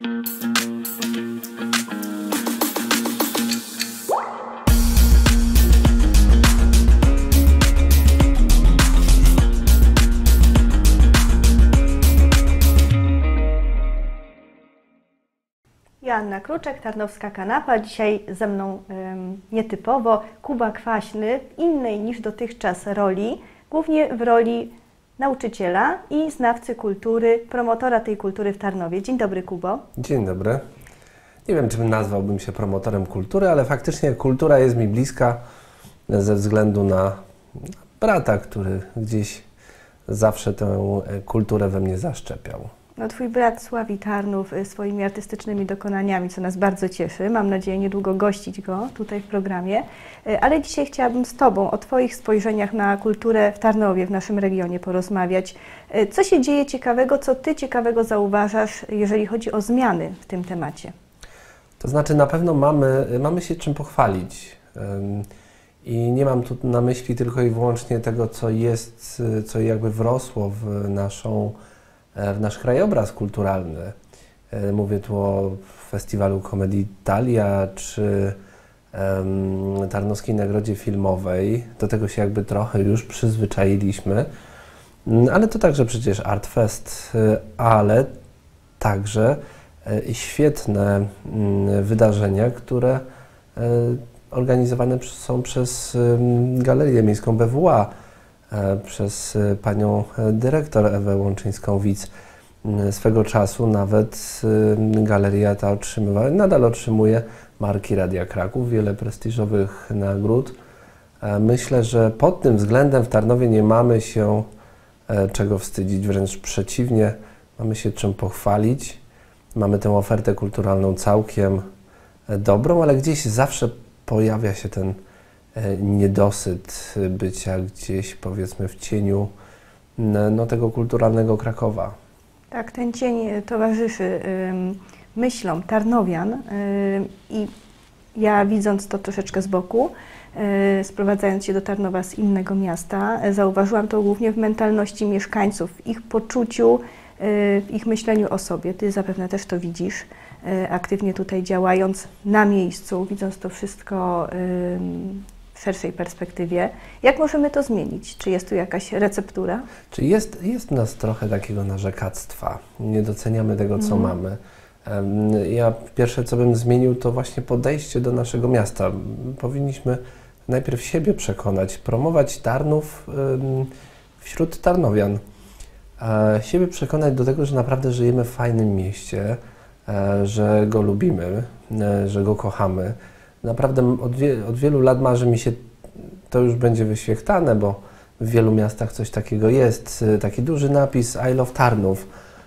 Joanna Kruczek, Tarnowska Kanapa. Dzisiaj ze mną ym, nietypowo Kuba Kwaśny w innej niż dotychczas roli, głównie w roli nauczyciela i znawcy kultury, promotora tej kultury w Tarnowie. Dzień dobry, Kubo. Dzień dobry. Nie wiem, czy nazwałbym się promotorem kultury, ale faktycznie kultura jest mi bliska ze względu na brata, który gdzieś zawsze tę kulturę we mnie zaszczepiał. No, twój brat sławi Tarnów y, swoimi artystycznymi dokonaniami, co nas bardzo cieszy. Mam nadzieję niedługo gościć go tutaj w programie. Y, Ale dzisiaj chciałabym z Tobą o Twoich spojrzeniach na kulturę w Tarnowie, w naszym regionie porozmawiać. Y, Co się dzieje ciekawego, co Ty ciekawego zauważasz, jeżeli chodzi o zmiany w tym temacie? To znaczy, na pewno mamy, mamy się czym pochwalić. I nie mam tu na myśli tylko i wyłącznie tego, co jest, co jakby wrosło w, naszą, w nasz krajobraz kulturalny. E, Mówię tu o Festiwalu Komedii Italia czy em, Tarnowskiej Nagrodzie Filmowej. Do tego się jakby trochę już przyzwyczailiśmy. Mm, Ale to także przecież Artfest, y, ale także e, świetne mm, wydarzenia, które e, organizowane są przez Galerię Miejską BWA, e, przez e, panią e, dyrektor Ewę Łączyńską-Wic. Swego czasu nawet galeria ta otrzymywała, nadal otrzymuje marki Radia Kraków, wiele prestiżowych nagród. E, Myślę, że pod tym względem w Tarnowie nie mamy się e, czego wstydzić, wręcz przeciwnie, mamy się czym pochwalić. Mamy tę ofertę kulturalną całkiem e, dobrą, ale gdzieś zawsze pojawia się ten e, niedosyt e, bycia gdzieś powiedzmy w cieniu no, tego kulturalnego Krakowa. Tak, ten cień y, towarzyszy myślom Tarnowian ym, i ja widząc to troszeczkę z boku, y, sprowadzając się do Tarnowa z innego miasta, y, zauważyłam to głównie w mentalności mieszkańców, w ich poczuciu, y, w ich myśleniu o sobie. Ty zapewne też to widzisz, y, aktywnie tutaj działając na miejscu, widząc to wszystko szerszej perspektywie. Jak możemy to zmienić? Czy jest tu jakaś receptura? Czy jest, jest w nas trochę takiego narzekactwa? Nie doceniamy tego, co mamy. Em, Ja pierwsze, co bym zmienił, to właśnie podejście do naszego miasta. Powinniśmy najpierw siebie przekonać, promować Tarnów wśród Tarnowian. E, Siebie przekonać do tego, że naprawdę żyjemy w fajnym mieście, e, że go lubimy, e, że go kochamy. Naprawdę od, wie, od wielu lat marzy mi się, to już będzie wyświechtane, bo w wielu miastach coś takiego jest, e, taki duży napis I love Tarnów,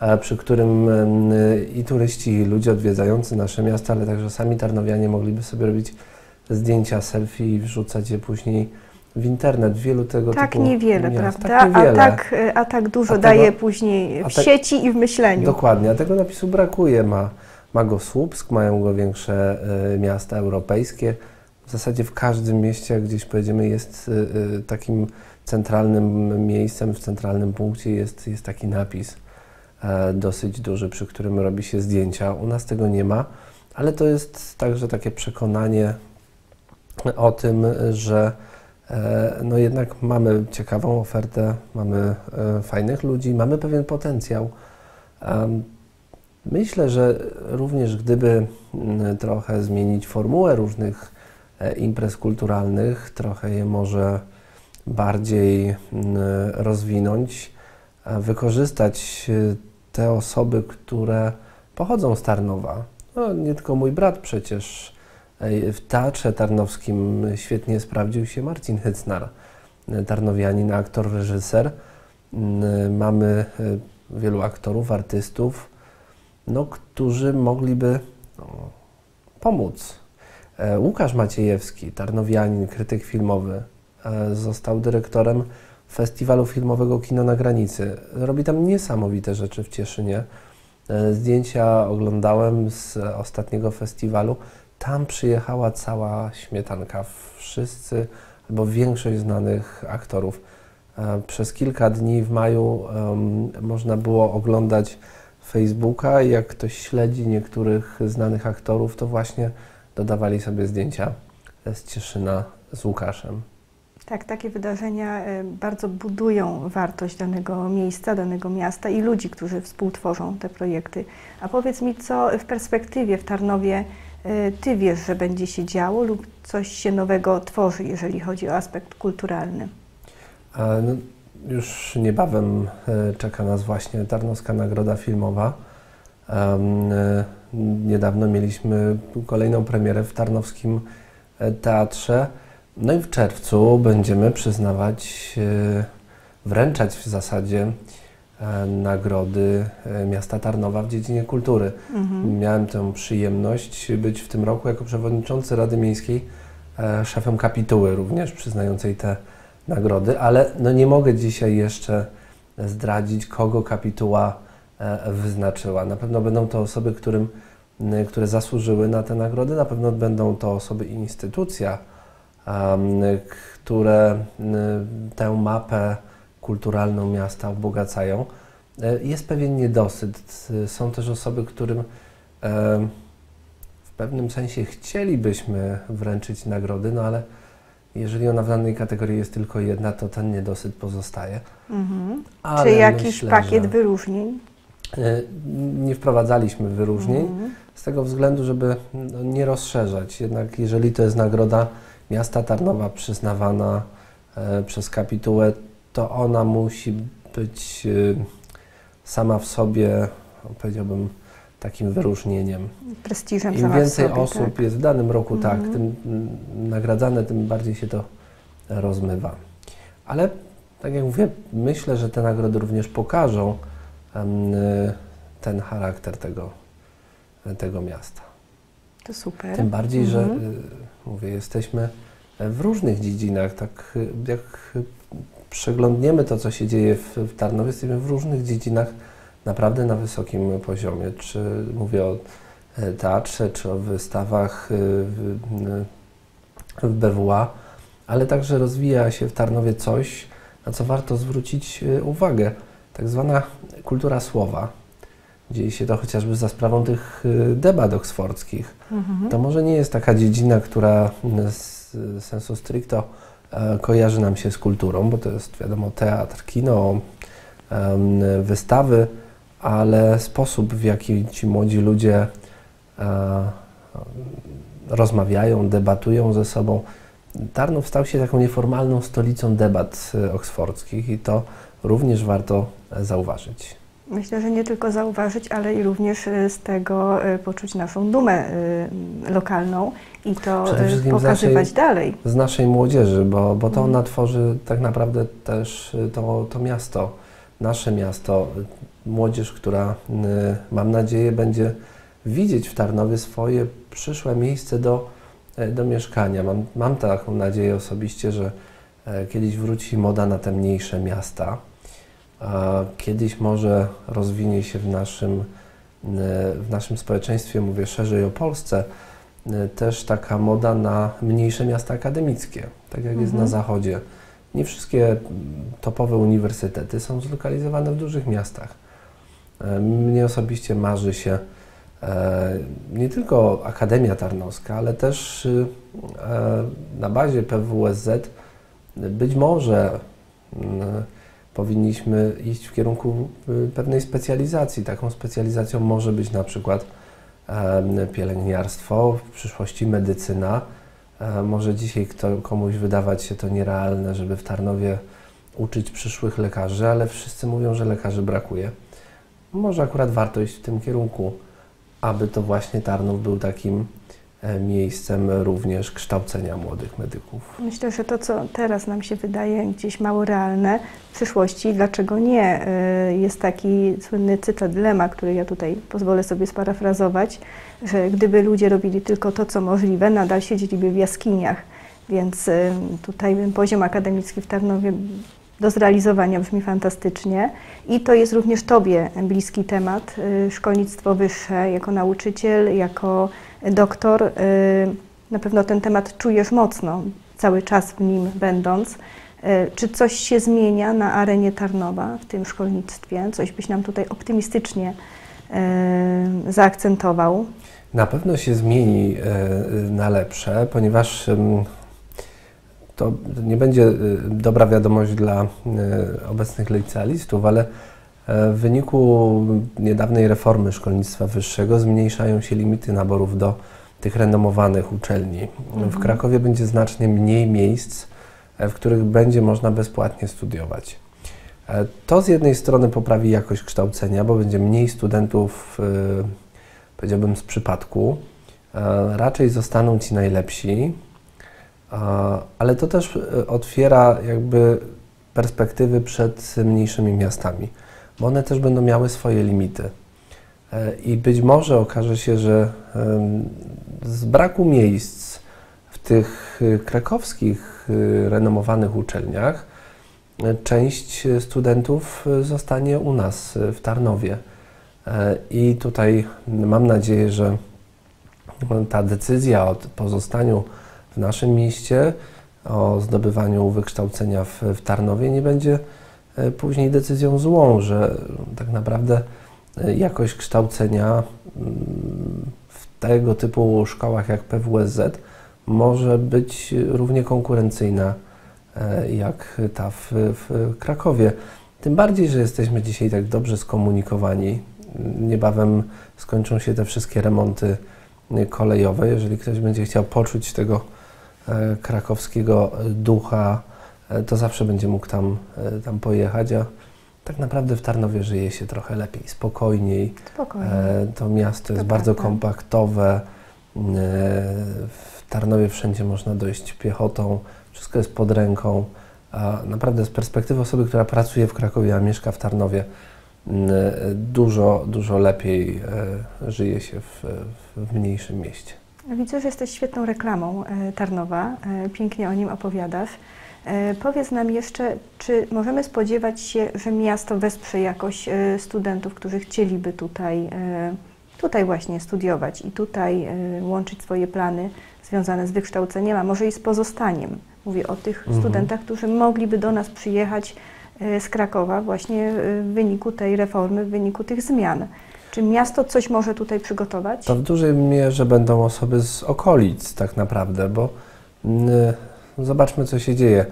e, przy którym em, i turyści, i ludzie odwiedzający nasze miasta, ale także sami tarnowianie mogliby sobie robić zdjęcia, selfie i wrzucać je później w internet. Wielu tego Tak typu niewiele, miast. prawda? Tak niewiele. A, tak, y, a tak dużo A tego- daje później w sieci i w myśleniu. Dokładnie, a tego napisu brakuje. Ma, ma go Słupsk, mają go większe e, miasta europejskie. W zasadzie w każdym mieście, gdzieś pojedziemy, jest e, e, takim centralnym miejscem, w centralnym punkcie jest, jest taki napis e, dosyć duży, przy którym robi się zdjęcia. U nas tego nie ma, ale to jest także takie przekonanie o tym, że e, no jednak mamy ciekawą ofertę, mamy e, fajnych ludzi, mamy pewien potencjał. Myślę, że również gdyby mm, trochę zmienić formułę różnych e, imprez kulturalnych, trochę je może bardziej mm, rozwinąć, wykorzystać e, te osoby, które pochodzą z Tarnowa. No, nie tylko mój brat przecież. e, W Teatrze Tarnowskim świetnie sprawdził się Marcin Hycnar, tarnowianin, aktor, reżyser. Mm, Mamy wielu aktorów, artystów, no, którzy mogliby no, pomóc. E, Łukasz Maciejewski, tarnowianin, krytyk filmowy, e, został dyrektorem Festiwalu Filmowego Kino na Granicy. Robi tam niesamowite rzeczy w Cieszynie. E, Zdjęcia oglądałem z ostatniego festiwalu. Tam przyjechała cała śmietanka, wszyscy albo większość znanych aktorów. Przez kilka dni w maju em, można było oglądać Facebooka i jak ktoś śledzi niektórych znanych aktorów, to właśnie dodawali sobie zdjęcia z Cieszyna z Łukaszem. Tak, takie wydarzenia e, bardzo budują wartość danego miejsca, danego miasta i ludzi, którzy współtworzą te projekty. A powiedz mi, co w perspektywie w Tarnowie e, Ty wiesz, że będzie się działo lub coś się nowego tworzy, jeżeli chodzi o aspekt kulturalny? No, już niebawem e, czeka nas właśnie Tarnowska Nagroda Filmowa. Niedawno mieliśmy kolejną premierę w Tarnowskim Teatrze. No i w czerwcu będziemy przyznawać, e, wręczać w zasadzie e, nagrody e, miasta Tarnowa w dziedzinie kultury. Mhm. Miałem tę przyjemność być w tym roku jako przewodniczący Rady Miejskiej szefem kapituły również przyznającej te nagrody, ale no nie mogę dzisiaj jeszcze zdradzić, kogo kapituła wyznaczyła. Na pewno będą to osoby, którym, które zasłużyły na te nagrody, na pewno będą to osoby i instytucja, które tę mapę kulturalną miasta wzbogacają. E, jest pewien niedosyt. Są też osoby, którym w pewnym sensie chcielibyśmy wręczyć nagrody, no ale jeżeli ona w danej kategorii jest tylko jedna, to ten niedosyt pozostaje. Mhm. Czy jakiś myślę, pakiet wyróżnień? E, nie wprowadzaliśmy wyróżnień mhm. z tego względu, żeby no, nie rozszerzać. Jednak jeżeli to jest nagroda miasta Tarnowa przyznawana e, przez kapitułę, to ona musi być e, sama w sobie, powiedziałbym, takim wyróżnieniem. Prestiżem Im więcej sobie, osób tak? jest w danym roku tak, mhm. tym nagradzane, tym bardziej się to rozmywa. Ale tak jak mówię, myślę, że te nagrody również pokażą ten charakter tego, tego miasta. To super. Tym bardziej, mhm. że mówię, jesteśmy w różnych dziedzinach. Tak jak przeglądniemy to, co się dzieje w, w Tarnowie, jesteśmy w różnych dziedzinach naprawdę na wysokim poziomie. Czy mówię o e, teatrze, czy o wystawach e, w, w BWA, ale także rozwija się w Tarnowie coś, na co warto zwrócić e, uwagę. Tak zwana kultura słowa. Dzieje się to chociażby za sprawą tych debat oksfordzkich. Mhm. To może nie jest taka dziedzina, która sensu stricto e, kojarzy nam się z kulturą, bo to jest wiadomo teatr, kino, wystawy, ale sposób, w jaki ci młodzi ludzie e, rozmawiają, debatują ze sobą. Tarnów stał się taką nieformalną stolicą debat e, oksfordzkich i to również warto zauważyć. Myślę, że nie tylko zauważyć, ale i również y, z tego poczuć naszą dumę lokalną i to pokazywać naszej, dalej. Z naszej młodzieży, bo, bo to ona mhm. tworzy tak naprawdę też to, to miasto, nasze miasto. Młodzież, która mam nadzieję będzie widzieć w Tarnowie swoje przyszłe miejsce do, do mieszkania. Mam, mam taką nadzieję osobiście, że e, kiedyś wróci moda na te mniejsze miasta kiedyś może rozwinie się w naszym, e, w naszym społeczeństwie, mówię szerzej o Polsce, e, też taka moda na mniejsze miasta akademickie, tak jak mhm. jest na mhm. zachodzie. Nie wszystkie topowe uniwersytety są zlokalizowane w dużych miastach. E, mnie osobiście marzy się nie tylko Akademia Tarnowska, ale też na bazie PWSZ być może powinniśmy iść w kierunku y, pewnej specjalizacji. Taką specjalizacją może być na przykład pielęgniarstwo, w przyszłości medycyna. E, może dzisiaj kto, komuś wydawać się to nierealne, żeby w Tarnowie uczyć przyszłych lekarzy, ale wszyscy mówią, że lekarzy brakuje. Może akurat warto iść w tym kierunku, aby to właśnie Tarnów był takim E, miejscem również kształcenia młodych medyków. Myślę, że to, co teraz nam się wydaje gdzieś mało realne, w przyszłości, dlaczego nie? E, jest taki słynny cytat Lema, który ja tutaj pozwolę sobie sparafrazować, że gdyby ludzie robili tylko to, co możliwe, nadal siedzieliby w jaskiniach. Więc e, tutaj poziom akademicki w Tarnowie do zrealizowania brzmi fantastycznie i to jest również Tobie bliski temat, szkolnictwo wyższe, jako nauczyciel, jako doktor, y, na pewno ten temat czujesz mocno, cały czas w nim będąc. Y, czy coś się zmienia na arenie Tarnowa w tym szkolnictwie? Coś byś nam tutaj optymistycznie y, zaakcentował? Na pewno się zmieni y, na lepsze, ponieważ to nie będzie dobra wiadomość dla obecnych licealistów, ale w wyniku niedawnej reformy szkolnictwa wyższego zmniejszają się limity naborów do tych renomowanych uczelni. Mhm. W Krakowie będzie znacznie mniej miejsc, w których będzie można bezpłatnie studiować. E, to z jednej strony poprawi jakość kształcenia, bo będzie mniej studentów, e, powiedziałbym, z przypadku. E, raczej zostaną ci najlepsi, ale to też otwiera jakby perspektywy przed mniejszymi miastami, bo one też będą miały swoje limity. I być może okaże się, że z braku miejsc w tych krakowskich renomowanych uczelniach część studentów zostanie u nas w Tarnowie. I tutaj mam nadzieję, że ta decyzja o pozostaniu w naszym mieście, o zdobywaniu wykształcenia w, w Tarnowie nie będzie później decyzją złą, że tak naprawdę jakość kształcenia mm, w tego typu szkołach jak PWSZ może być równie konkurencyjna e, jak ta w, w Krakowie. Tym bardziej, że jesteśmy dzisiaj tak dobrze skomunikowani. Niebawem skończą się te wszystkie remonty kolejowe. Jeżeli ktoś będzie chciał poczuć tego e, krakowskiego ducha, e, to zawsze będzie mógł tam, tam pojechać. A tak naprawdę w Tarnowie żyje się trochę lepiej, spokojniej. Spokojnie. To miasto jest to bardzo prawda. kompaktowe. W Tarnowie wszędzie można dojść piechotą, wszystko jest pod ręką. A naprawdę z perspektywy osoby, która pracuje w Krakowie, a mieszka w Tarnowie, dużo, dużo lepiej e, żyje się w, w mniejszym mieście. Widzę, że jesteś świetną reklamą e, Tarnowa. E, pięknie o nim opowiadasz. E, powiedz nam jeszcze, czy możemy spodziewać się, że miasto wesprze jakoś studentów, którzy chcieliby tutaj, tutaj właśnie studiować i tutaj łączyć swoje plany związane z wykształceniem, a może i z pozostaniem. Mówię o tych mhm. studentach, którzy mogliby do nas przyjechać z Krakowa właśnie w wyniku tej reformy, w wyniku tych zmian. Czy miasto coś może tutaj przygotować? To w dużej mierze będą osoby z okolic tak naprawdę, bo Zobaczmy, co się dzieje.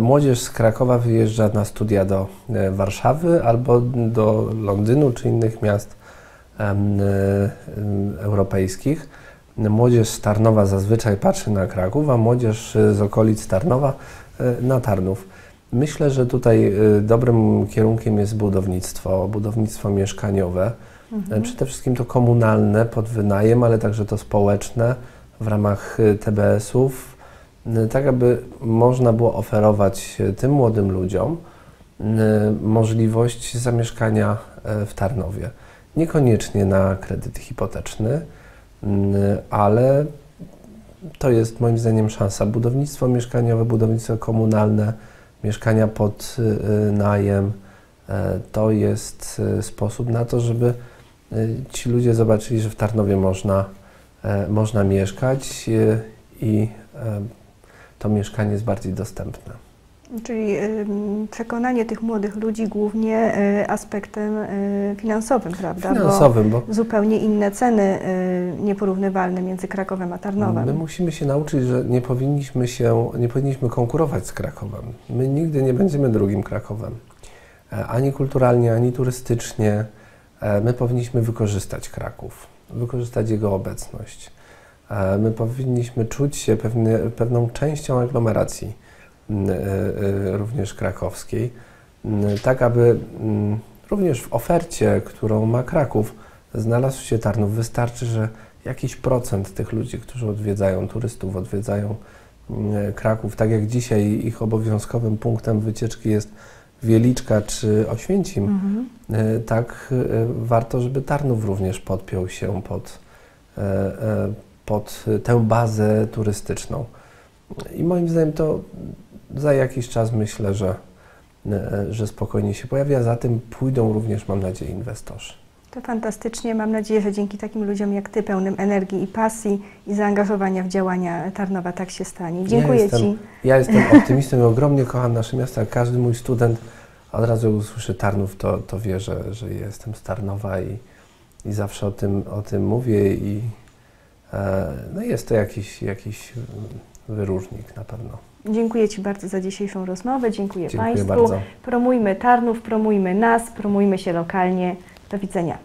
Młodzież z Krakowa wyjeżdża na studia do e, Warszawy albo do Londynu czy innych miast e, europejskich. Młodzież z Tarnowa zazwyczaj patrzy na Kraków, a młodzież z okolic Tarnowa e, na Tarnów. Myślę, że tutaj dobrym kierunkiem jest budownictwo, budownictwo mieszkaniowe. Mhm. Przede wszystkim to komunalne pod wynajem, ale także to społeczne w ramach TBS-ów, tak aby można było oferować tym młodym ludziom możliwość zamieszkania e, w Tarnowie. Niekoniecznie na kredyt hipoteczny, ale to jest moim zdaniem szansa. Budownictwo mieszkaniowe, budownictwo komunalne, mieszkania pod e, najem e, to jest sposób na to, żeby ci ludzie zobaczyli, że w Tarnowie można, można mieszkać i to mieszkanie jest bardziej dostępne. Czyli przekonanie tych młodych ludzi głównie aspektem finansowym, prawda? Finansowym, bo, bo zupełnie inne ceny nieporównywalne między Krakowem a Tarnowem. My musimy się nauczyć, że nie powinniśmy się, nie powinniśmy konkurować z Krakowem. My nigdy nie będziemy drugim Krakowem. E, ani kulturalnie, ani turystycznie. E, my powinniśmy wykorzystać Kraków, wykorzystać jego obecność. My powinniśmy czuć się pewnie, pewną częścią aglomeracji mm, e, e, również krakowskiej, mm, tak aby mm, również w ofercie, którą ma Kraków, znalazł się Tarnów. Wystarczy, że jakiś procent tych ludzi, którzy odwiedzają, turystów odwiedzają Kraków, tak jak dzisiaj ich obowiązkowym punktem wycieczki jest Wieliczka czy Oświęcim, mhm. E, tak warto, żeby Tarnów również podpiął się pod, pod tę bazę turystyczną. I moim zdaniem to za jakiś czas myślę, że, że spokojnie się pojawi, a za tym pójdą również, mam nadzieję, inwestorzy. To fantastycznie. Mam nadzieję, że dzięki takim ludziom jak Ty, pełnym energii i pasji i zaangażowania w działania Tarnowa, tak się stanie. Dziękuję ja jestem, Ci. Ja jestem optymistą i ogromnie kocham nasze miasto. Każdy mój student od razu usłyszy Tarnów, to, to wie, że, że jestem z Tarnowa i, i zawsze o tym, o tym mówię i e, no jest to jakiś, jakiś wyróżnik na pewno. Dziękuję Ci bardzo za dzisiejszą rozmowę. Dziękuję, Dziękuję Państwu. bardzo. Promujmy Tarnów, promujmy nas, promujmy się lokalnie. Do widzenia.